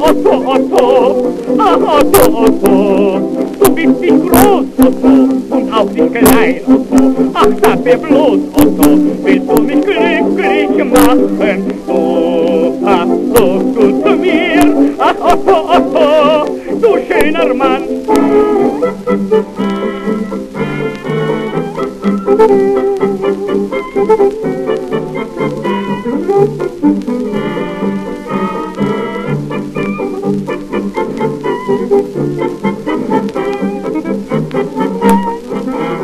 Otto, Otto, ach Otto, Otto. Du bist nicht groß, Otto, und auch nicht klein, Otto, ach sag mir bloß, Otto, willst du mich glücklich machen? Du passt so gut zu mir, ach Otto, Otto, du schöner Mann. Oh,